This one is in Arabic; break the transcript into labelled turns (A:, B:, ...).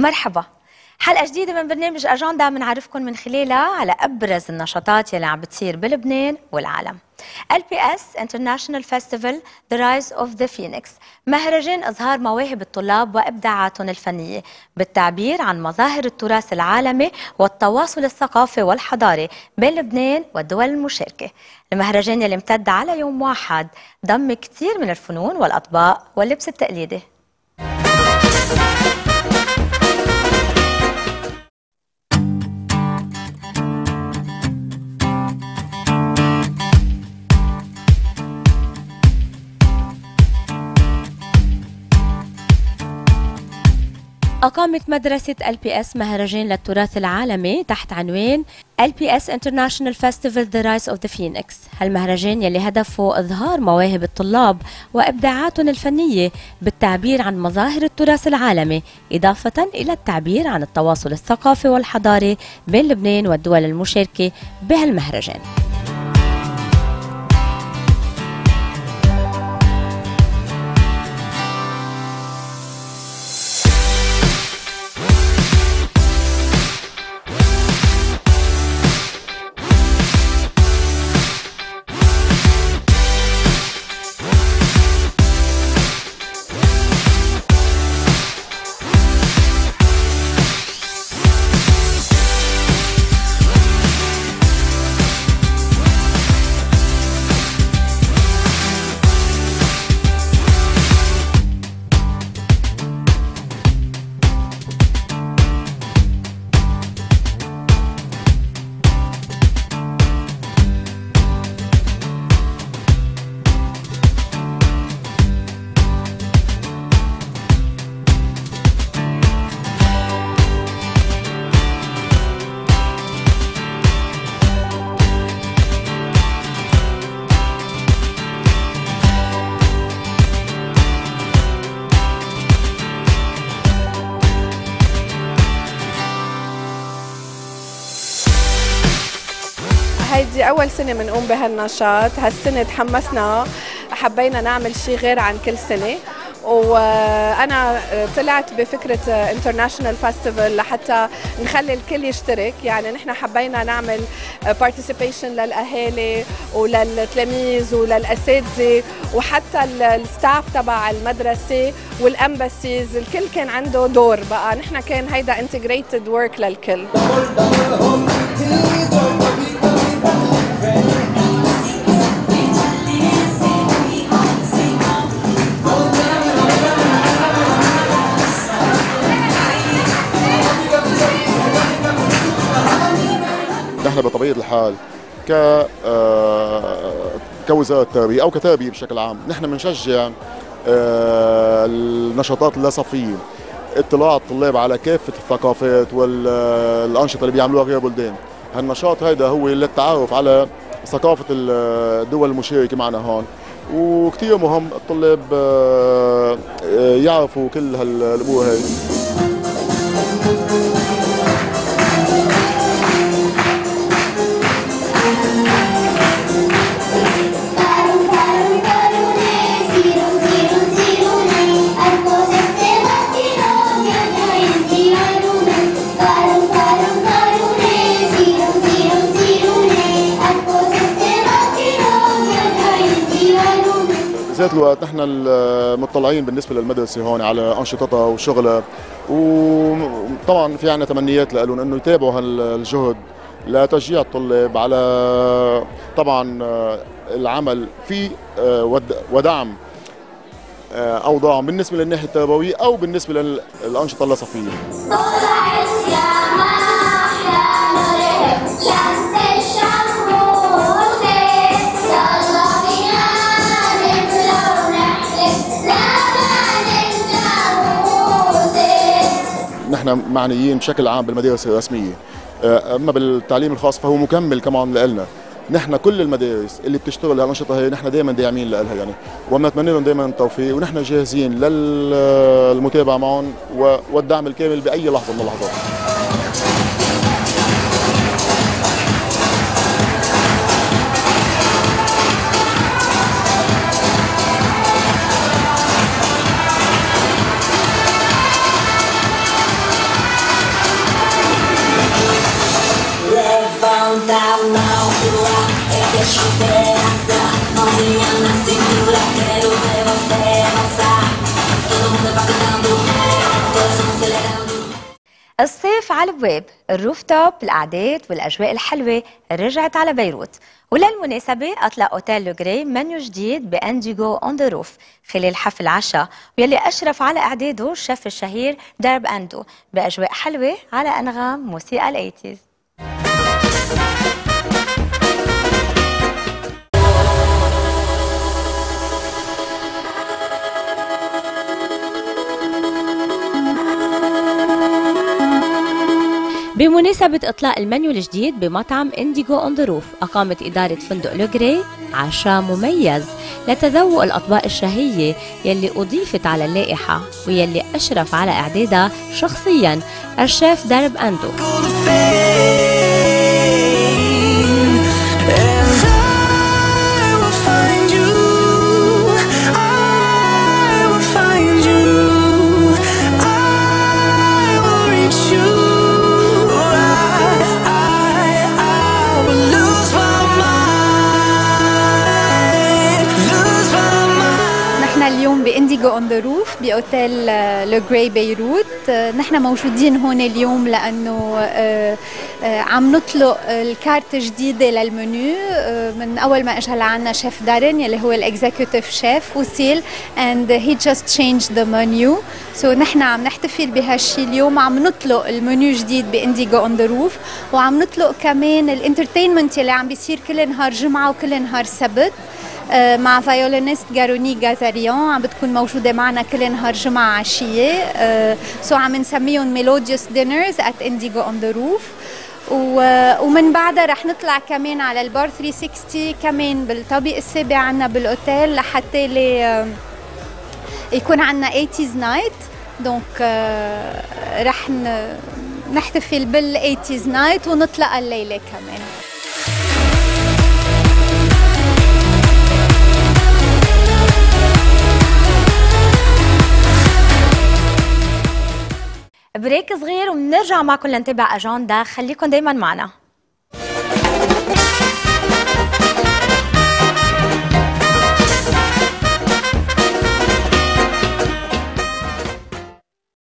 A: مرحبا. حلقة جديدة من برنامج أجندة بنعرفكم من خلالها على أبرز النشاطات يلي عم بتصير بلبنان والعالم. LPS International Festival The Rise of the Phoenix. مهرجان إظهار مواهب الطلاب وإبداعاتهم الفنية بالتعبير عن مظاهر التراث العالمي والتواصل الثقافي والحضاري بين لبنان والدول المشاركة. المهرجان يلي امتد على يوم واحد ضم كثير من الفنون والأطباق واللبس التقليدي. أقامت مدرسة LPS مهرجان للتراث العالمي تحت عنوان LPS International Festival The Rise of the Phoenix. هالمهرجان يلي هدفه إظهار مواهب الطلاب وإبداعاتهم الفنية بالتعبير عن مظاهر التراث العالمي إضافة إلى التعبير عن التواصل الثقافي والحضاري بين لبنان والدول المشاركة بهالمهرجان.
B: هيدي أول سنة بنقوم بهالنشاط هالسنة تحمسنا حبينا نعمل شيء غير عن كل سنة. وأنا طلعت بفكرة international festival لحتى نخلي الكل يشترك. يعني نحن حبينا نعمل participation للأهالي وللتلاميذ وللأساتذة وحتى ال staff تبع المدرسة وال embassies الكل كان عنده دور بقى. نحن كان هيدا integrated work للكل.
C: نحن بطبيعة الحال ك كوزارة تربية أو كتربية بشكل عام نحن بنشجع النشاطات اللاصفيه اطلاع الطلاب على كافة الثقافات والانشطه اللي بيعملوها غير بلدان. هالنشاط هذا هو للتعرف على ثقافة الدول المشاركة معنا هون. وكثير مهم الطلاب يعرفوا كل هالامور هاي ذات الوقت نحن المطلعين بالنسبة للمدرسة هون على أنشطتها وشغلها. وطبعا في عنا تمنيات لهم إنه يتابعوا هالجهد لتشجيع الطلاب على طبعا العمل في ودعم اوضاعهم بالنسبة للناحية التربوية أو بالنسبة للانشطه اللاصفيه نحن معنيين بشكل عام بالمدارس الرسمية. أما بالتعليم الخاص فهو مكمل كمان لنا نحن كل المدارس اللي بتشتغل هالأنشطة هي نحن دائما داعمين لها يعني. وبنتمنى لهم دائما التوفيق ونحن جاهزين للمتابعه معهم والدعم الكامل بأي لحظة من اللحظات.
A: الصيف على البواب ال rooftop القعدات والأجواء الحلوة رجعت على بيروت. وللمناسبه اطلق أوتيل Le Gray menu جديد ب Indigo on the Roof خلال حفل عشاء. واللي أشرف على إعداده الشيف الشهير دارب أندو. بأجواء حلوة على أنغام موسيقى ال eighties بمناسبة إطلاق المنيو الجديد بمطعم Indigo on the Roof أقامت إدارة فندق Le Gray عشاء مميز لتذوق الأطباق الشهية يلي أضيفت على اللائحة ويلي أشرف على إعدادها شخصيا الشيف دارب أندو.
D: اليوم ب Indigo on the Roof باوتيل Le Gray بيروت نحن موجودين هون اليوم لأنه آه، آه، عم نطلق الكارت جديدة للمنيو آه، من أول ما اجى لعنا شيف دارين يلي هو ال executive chef as well and he just change the menu so نحن عم نحتفل بهالشيء اليوم. عم نطلق المنيو جديد ب Indigo on the Roof وعم نطلق كمان ال entertainment يلي عم بيصير كل نهار جمعة وكل نهار سبت. مع violinist جاروني جازاريون عم بتكون موجودة معنا كل نهار جمعة عشية so عم نسميهم melodious dinners at Indigo on the Roof ومن بعدها رح نطلع كمان على البار 360 كمان بالطابق السابع عنا بالاوتيل لحتى لي يكون عنا 80s night donc رح نحتفل بال 80s night ونطلع الليلة كمان
A: بريك صغير وبنرجع معكم لنتابع اجندا خليكم دايما معنا.